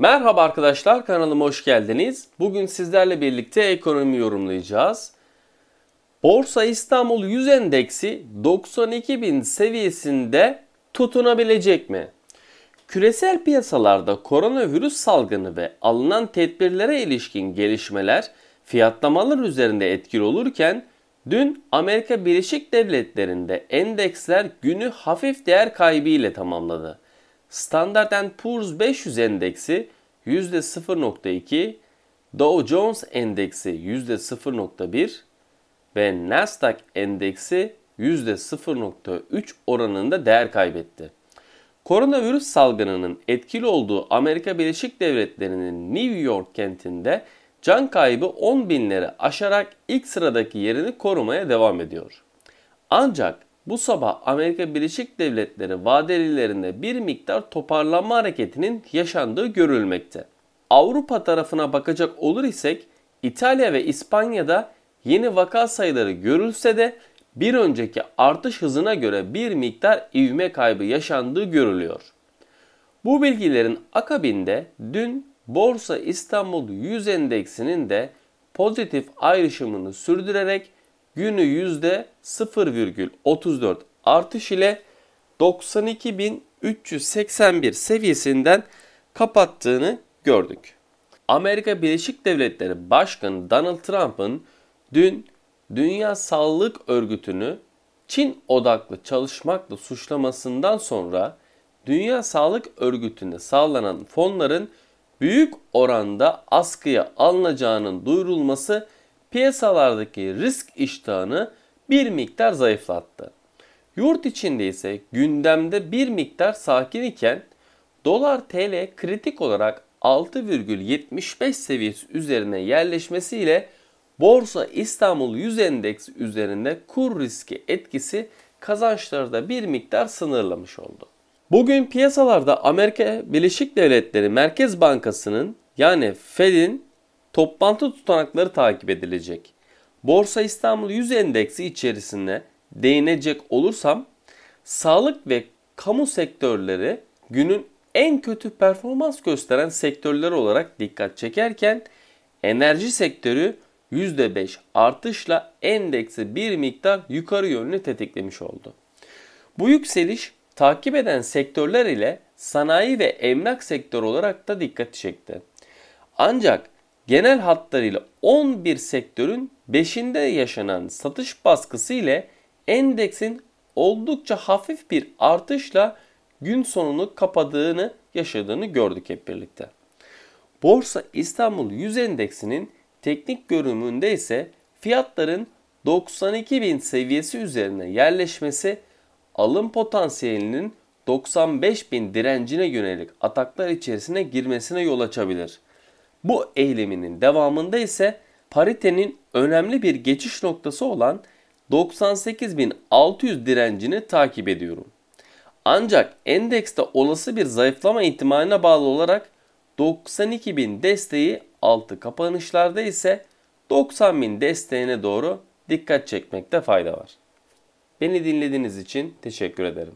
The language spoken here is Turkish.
Merhaba arkadaşlar kanalıma hoş geldiniz. Bugün sizlerle birlikte ekonomi yorumlayacağız. Borsa İstanbul 100 endeksi 92.000 seviyesinde tutunabilecek mi? Küresel piyasalarda koronavirüs salgını ve alınan tedbirlere ilişkin gelişmeler fiyatlamalar üzerinde etkili olurken dün Amerika Birleşik Devletleri'nde endeksler günü hafif değer kaybı ile tamamladı. Standard Poor's 500 endeksi %0.2, Dow Jones endeksi %0.1 ve Nasdaq endeksi %0.3 oranında değer kaybetti. Koronavirüs salgınının etkili olduğu Amerika Birleşik Devletleri'nin New York kentinde can kaybı 10 binleri aşarak ilk sıradaki yerini korumaya devam ediyor. Ancak bu sabah Amerika Birleşik Devletleri vadelilerinde bir miktar toparlanma hareketinin yaşandığı görülmekte. Avrupa tarafına bakacak olur isek İtalya ve İspanya'da yeni vaka sayıları görülse de bir önceki artış hızına göre bir miktar ivme kaybı yaşandığı görülüyor. Bu bilgilerin akabinde dün Borsa İstanbul 100 endeksinin de pozitif ayrışımını sürdürerek günü %0,34 artış ile 92.381 seviyesinden kapattığını gördük. Amerika Birleşik Devletleri Başkanı Donald Trump'ın dün Dünya Sağlık Örgütü'nü Çin odaklı çalışmakla suçlamasından sonra Dünya Sağlık Örgütü'ne sağlanan fonların büyük oranda askıya alınacağının duyurulması piyasalardaki risk iştahını bir miktar zayıflattı. Yurt içinde ise gündemde bir miktar sakin iken dolar TL kritik olarak 6,75 seviyesi üzerine yerleşmesiyle Borsa İstanbul 100 endeksi üzerinde kur riski etkisi kazançları da bir miktar sınırlamış oldu. Bugün piyasalarda Amerika Birleşik Devletleri Merkez Bankası'nın yani Fed'in toplantı tutanakları takip edilecek. Borsa İstanbul 100 endeksi içerisinde değinecek olursam sağlık ve kamu sektörleri günün en kötü performans gösteren sektörler olarak dikkat çekerken enerji sektörü %5 artışla endeksi bir miktar yukarı yönlü tetiklemiş oldu. Bu yükseliş takip eden sektörler ile sanayi ve emlak sektörü olarak da dikkat çekti. Ancak genel hatlarıyla 11 sektörün 5'inde yaşanan satış baskısı ile endeksin oldukça hafif bir artışla gün sonunu kapadığını yaşadığını gördük hep birlikte. Borsa İstanbul 100 endeksinin teknik görünümünde ise fiyatların 92.000 seviyesi üzerine yerleşmesi alım potansiyelinin 95.000 direncine yönelik ataklar içerisine girmesine yol açabilir. Bu eyleminin devamında ise paritenin önemli bir geçiş noktası olan 98.600 direncini takip ediyorum. Ancak endekste olası bir zayıflama ihtimaline bağlı olarak 92.000 desteği altı kapanışlarda ise 90.000 desteğine doğru dikkat çekmekte fayda var. Beni dinlediğiniz için teşekkür ederim.